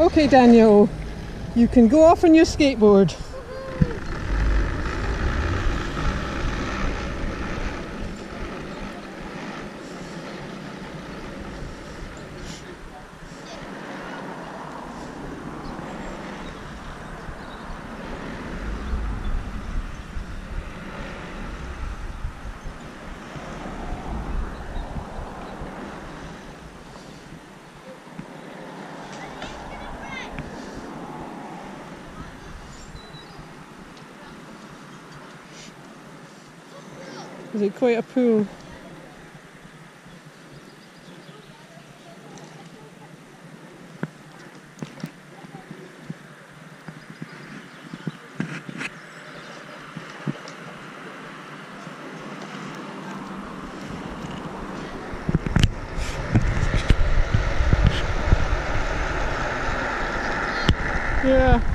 Okay, Daniel, you can go off on your skateboard. Is it quite a pool? Yeah.